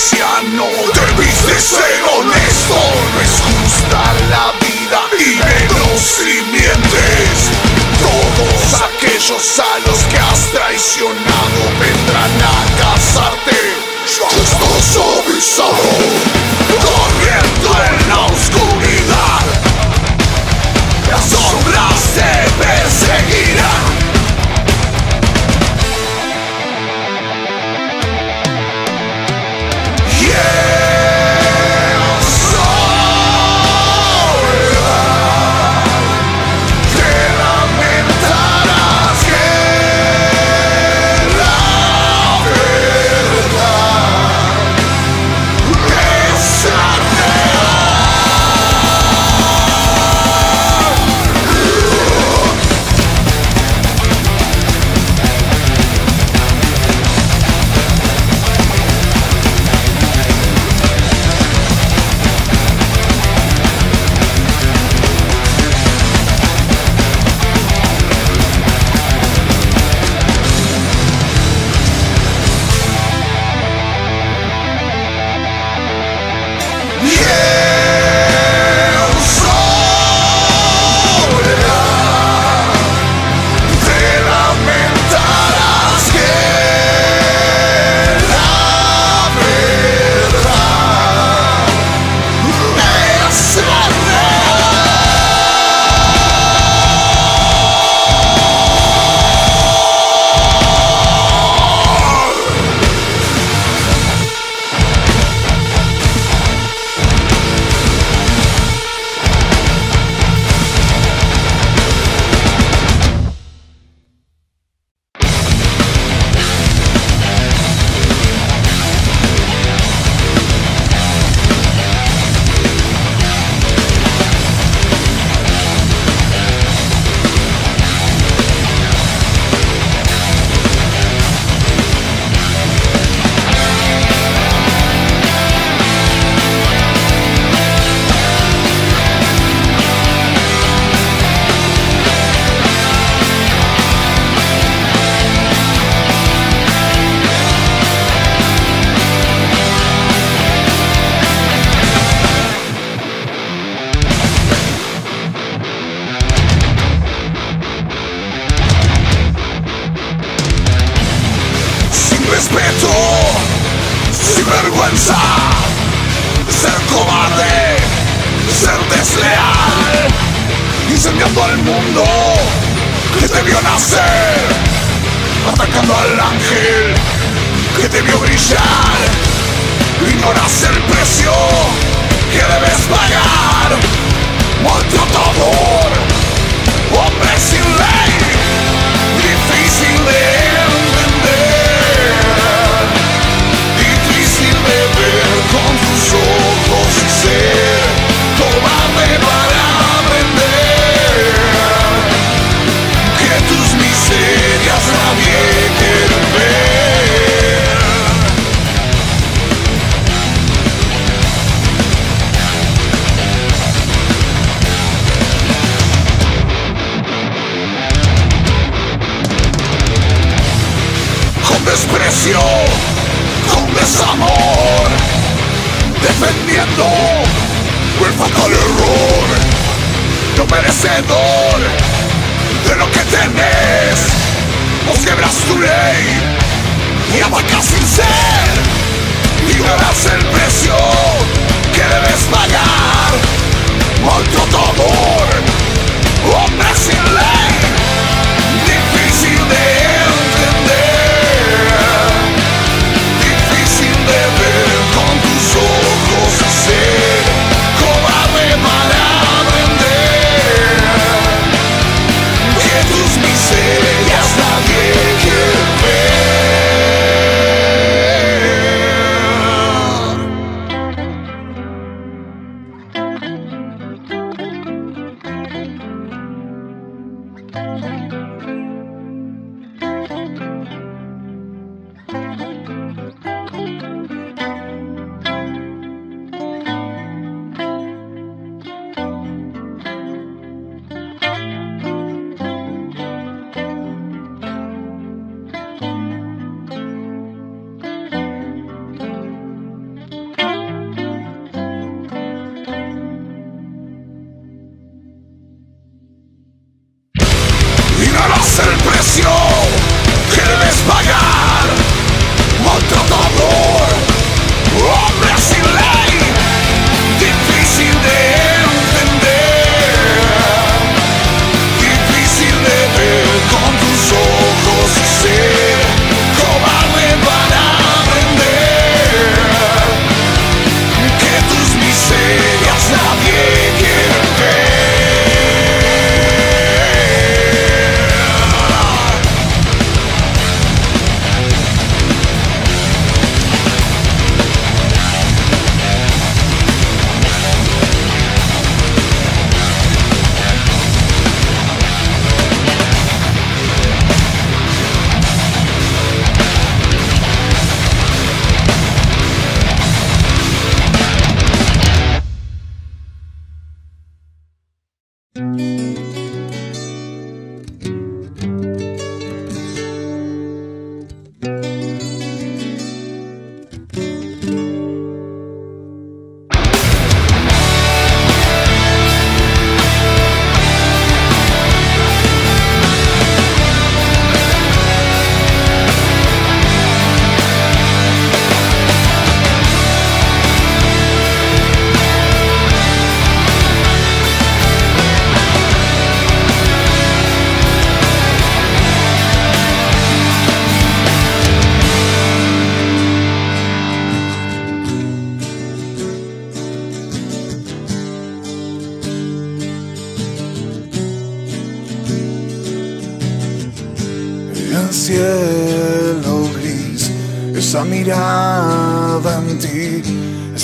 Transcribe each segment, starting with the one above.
anciano. Debiste ser honesto. No es justa la vida y menos si mientes Todos aquellos a los que has traicionado Vendrán a casarte. Estás avisado Corriendo en la oscuridad. Las sombras se ven. Atacando al ángel que te vio brillar, ignoras el precio que debes pagar, maltratador, hombre sin ley, desprecio, con desamor defendiendo el fatal error, no merecedor de lo que tenés. Vos quebras tu ley y atacas sin ser, ignoras el precio que debes pagar. Maltratador, hombre sin ley,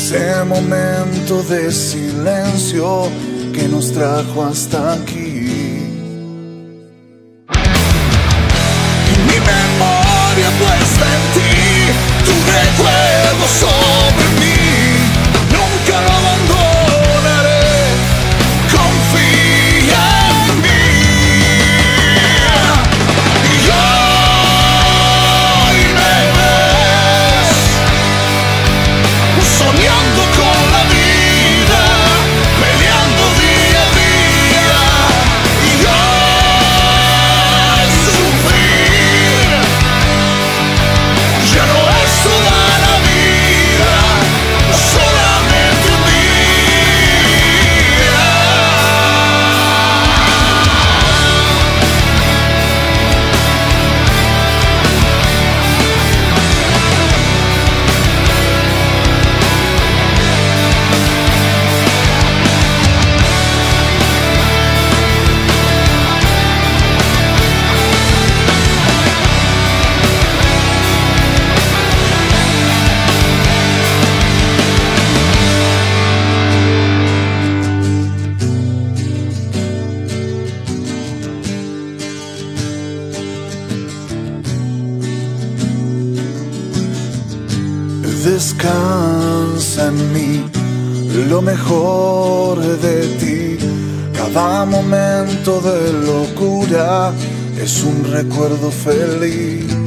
ese momento de silencio que nos trajo hasta aquí. Es un recuerdo feliz.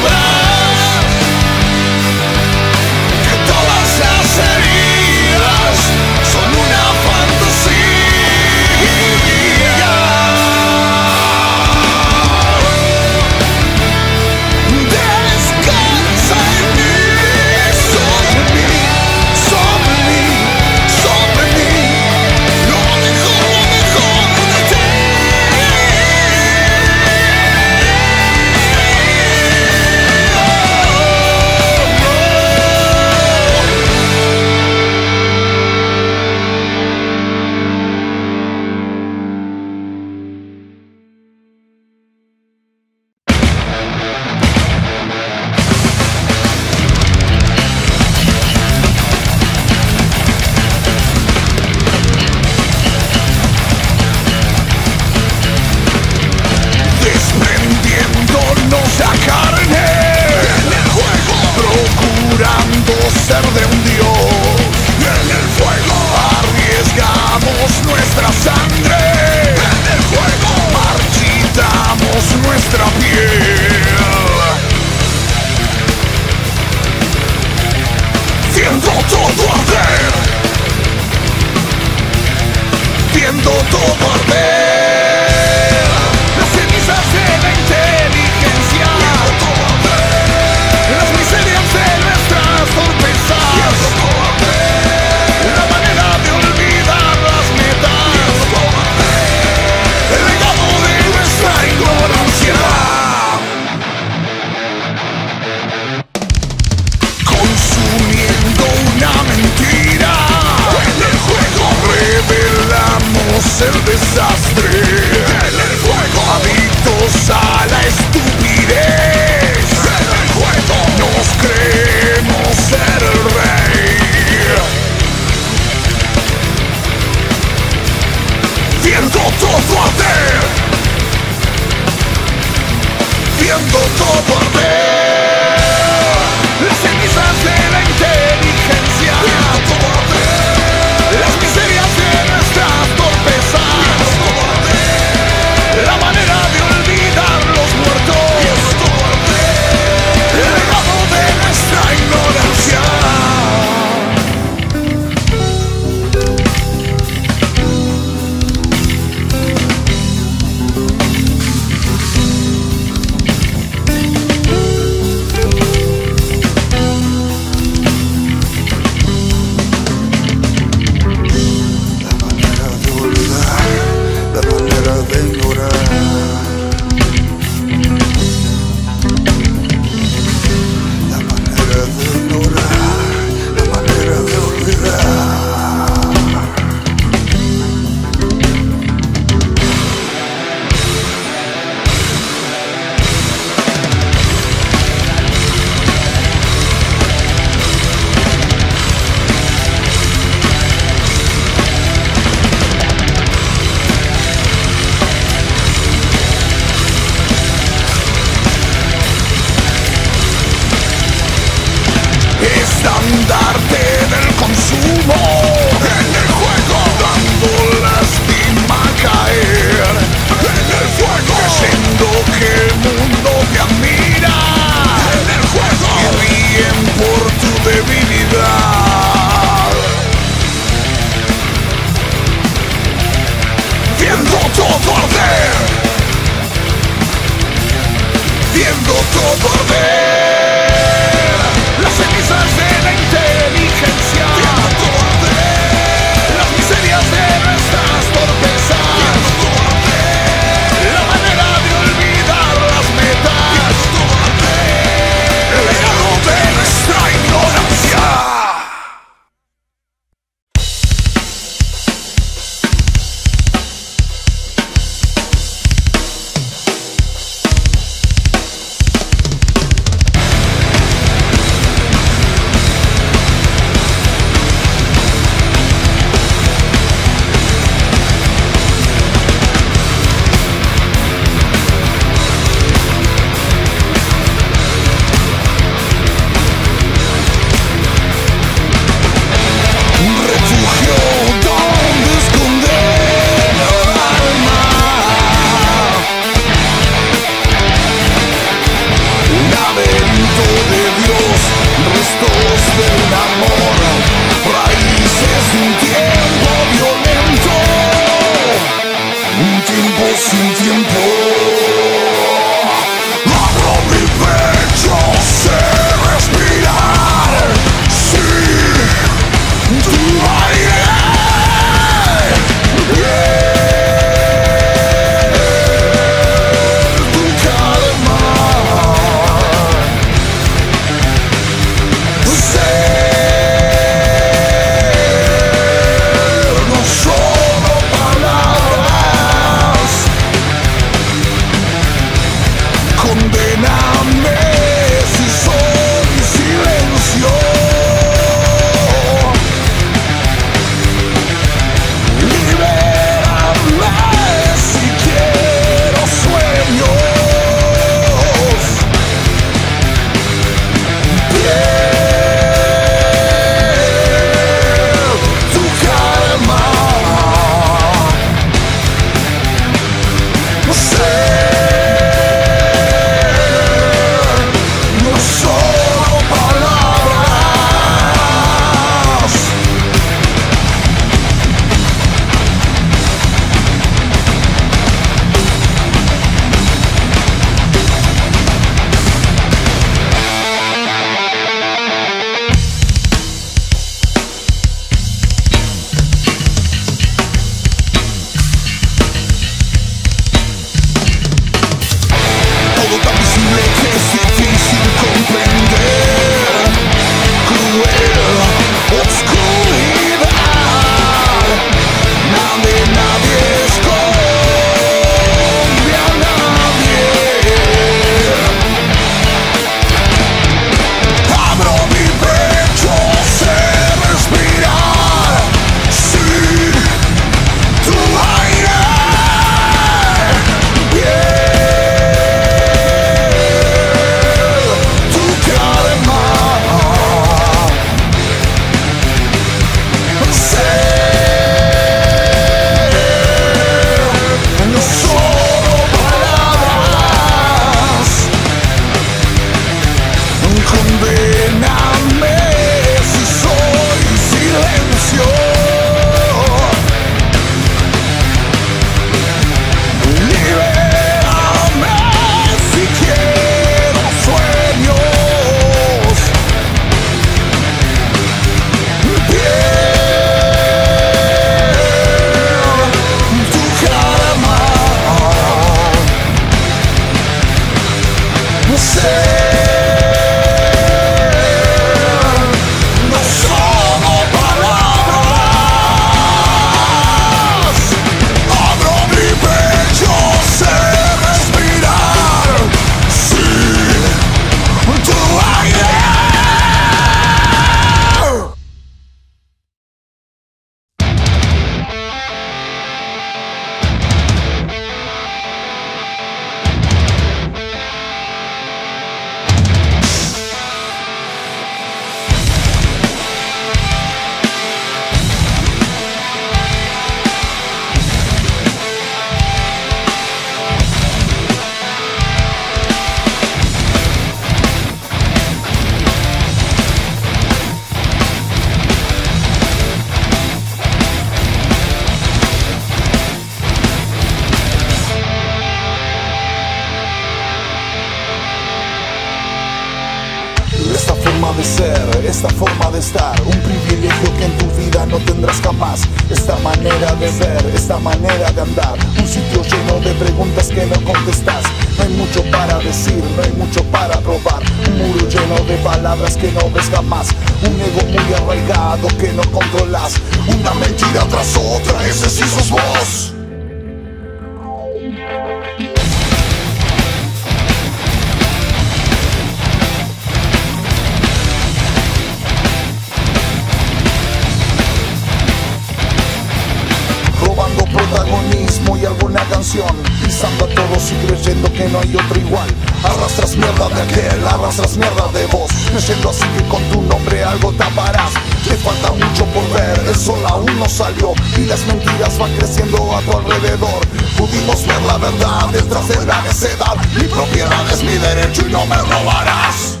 algo taparás Te falta mucho por ver, el sol aún no salió. Y las mentiras van creciendo a tu alrededor. Pudimos ver la verdad detrás de la necedad. Mi propiedad es mi derecho y no me robarás.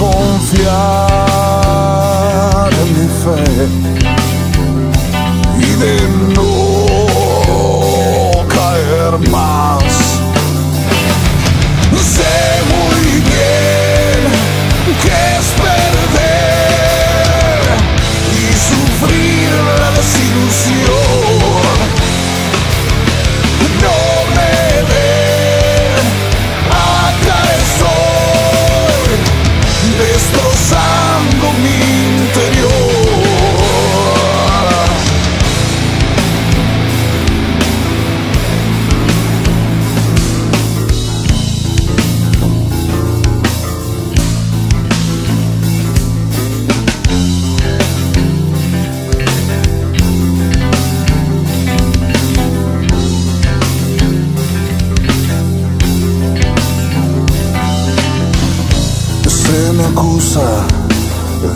Confiar se me acusa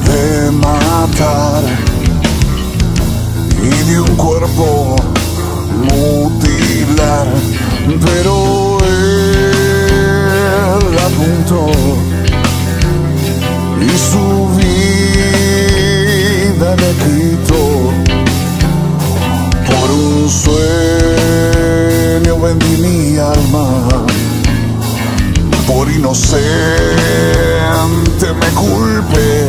de matar. Y de un cuerpo mutilar, pero él apuntó y su vida me quitó por un sueño vendí mi alma por inocente me culpe,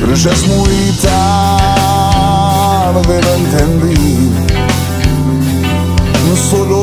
pero ya es muy tarde, lo entendí. No solo